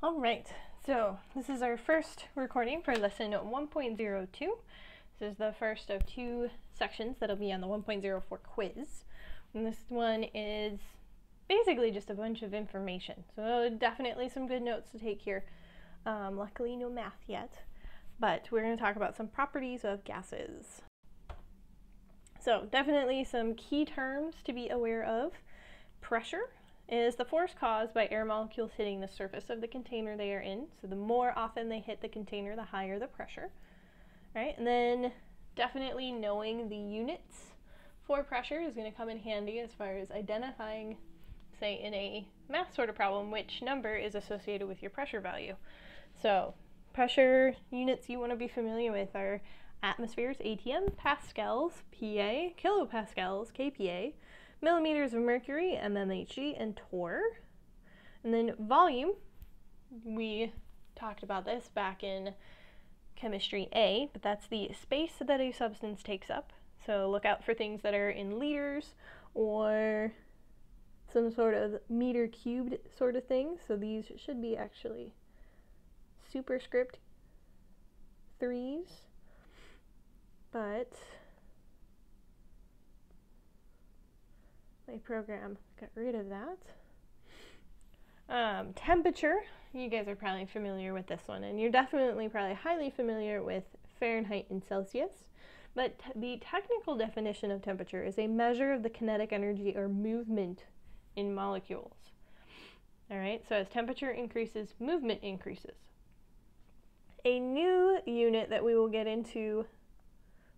All right, so this is our first recording for lesson 1.02. This is the first of two sections that'll be on the 1.04 quiz. And this one is basically just a bunch of information. So definitely some good notes to take here. Um, luckily no math yet, but we're going to talk about some properties of gases. So definitely some key terms to be aware of. Pressure, is the force caused by air molecules hitting the surface of the container they are in. So the more often they hit the container, the higher the pressure. Right? And then definitely knowing the units for pressure is going to come in handy as far as identifying, say, in a math sort of problem, which number is associated with your pressure value. So pressure units you want to be familiar with are atmospheres, ATM, pascals, PA, kilopascals, KPA, millimeters of mercury, mmHg, and torr. And then volume, we talked about this back in chemistry A, but that's the space that a substance takes up. So look out for things that are in liters or some sort of meter cubed sort of thing. So these should be actually superscript threes, but program got rid of that. Um, temperature, you guys are probably familiar with this one, and you're definitely probably highly familiar with Fahrenheit and Celsius. But the technical definition of temperature is a measure of the kinetic energy or movement in molecules. All right, so as temperature increases, movement increases. A new unit that we will get into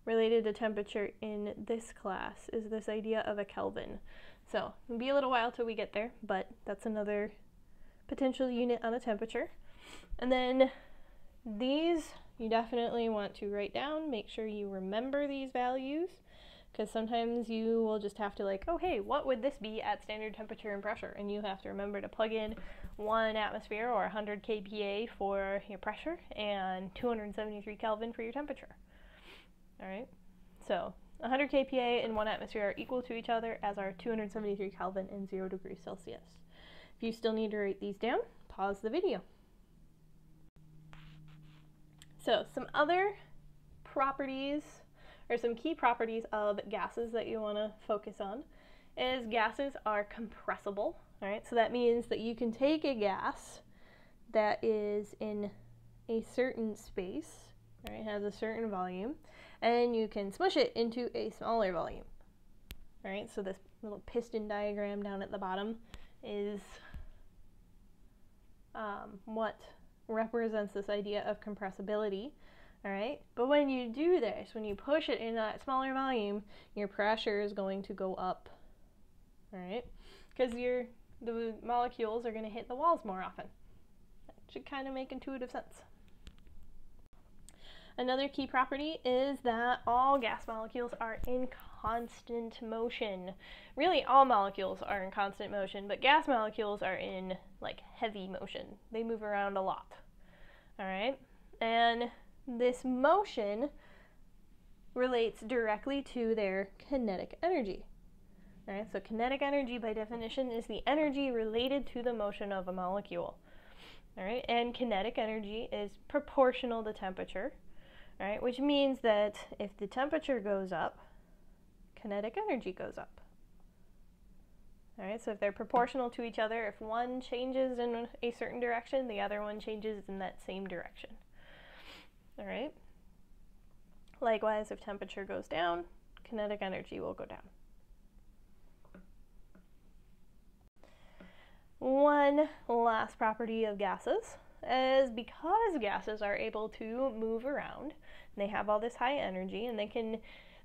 related to temperature in this class is this idea of a Kelvin. So it'll be a little while till we get there, but that's another potential unit on the temperature. And then these you definitely want to write down, make sure you remember these values because sometimes you will just have to like, oh hey, what would this be at standard temperature and pressure? And you have to remember to plug in one atmosphere or 100 kPa for your pressure and 273 Kelvin for your temperature. All right, so 100 kPa and 1 atmosphere are equal to each other as are 273 Kelvin and 0 degrees Celsius. If you still need to write these down, pause the video. So some other properties or some key properties of gases that you want to focus on is gases are compressible. All right, so that means that you can take a gas that is in a certain space, right, has a certain volume, and you can smush it into a smaller volume. All right, so this little piston diagram down at the bottom is um, what represents this idea of compressibility. All right, but when you do this, when you push it in that smaller volume, your pressure is going to go up. All right, because your the molecules are going to hit the walls more often. That should kind of make intuitive sense. Another key property is that all gas molecules are in constant motion. Really, all molecules are in constant motion, but gas molecules are in like heavy motion. They move around a lot. All right? And this motion relates directly to their kinetic energy. All right? So kinetic energy by definition is the energy related to the motion of a molecule. All right? And kinetic energy is proportional to temperature right? Which means that if the temperature goes up, kinetic energy goes up. All right, so if they're proportional to each other, if one changes in a certain direction, the other one changes in that same direction. All right. Likewise, if temperature goes down, kinetic energy will go down. One last property of gases is because gases are able to move around, they have all this high energy and they can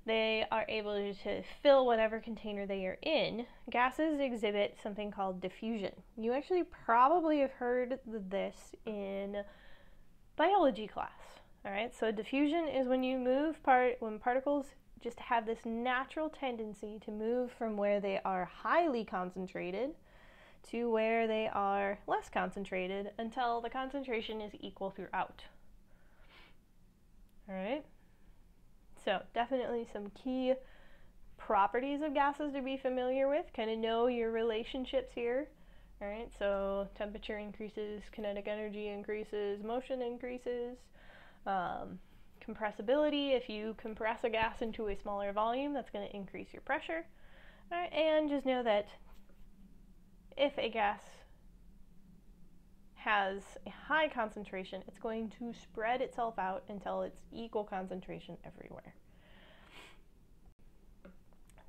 they are able to fill whatever container they are in. Gases exhibit something called diffusion. You actually probably have heard this in biology class. All right, so diffusion is when you move part when particles just have this natural tendency to move from where they are highly concentrated to where they are less concentrated until the concentration is equal throughout. All right. So definitely some key properties of gases to be familiar with. Kind of know your relationships here. All right, so temperature increases, kinetic energy increases, motion increases. Um, compressibility, if you compress a gas into a smaller volume, that's going to increase your pressure. All right, and just know that if a gas has a high concentration, it's going to spread itself out until it's equal concentration everywhere.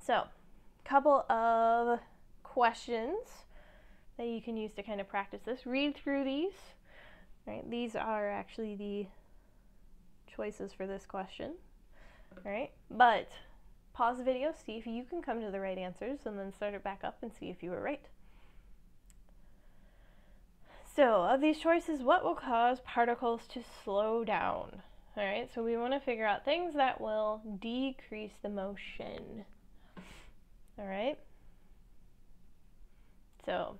So, a couple of questions that you can use to kind of practice this. Read through these. Right, these are actually the choices for this question. All right, but pause the video, see if you can come to the right answers, and then start it back up and see if you were right. So, of these choices, what will cause particles to slow down? All right, so we want to figure out things that will decrease the motion. All right. So,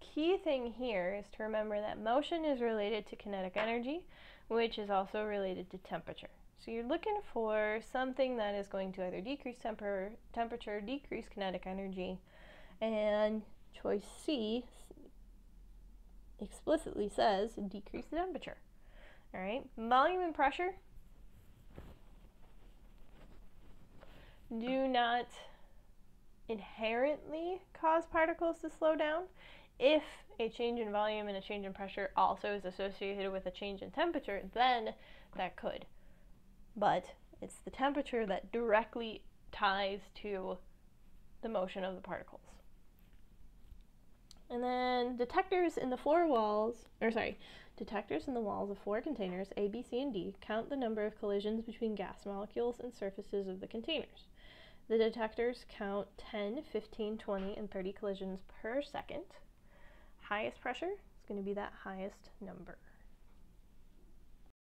key thing here is to remember that motion is related to kinetic energy, which is also related to temperature. So you're looking for something that is going to either decrease temper temperature, decrease kinetic energy, and choice C explicitly says decrease the temperature. All right, volume and pressure do not inherently cause particles to slow down. If a change in volume and a change in pressure also is associated with a change in temperature, then that could. But it's the temperature that directly ties to the motion of the particles. And then detectors in the four walls, or sorry, detectors in the walls of four containers, A, B, C, and D, count the number of collisions between gas molecules and surfaces of the containers. The detectors count 10, 15, 20, and 30 collisions per second. Highest pressure is going to be that highest number.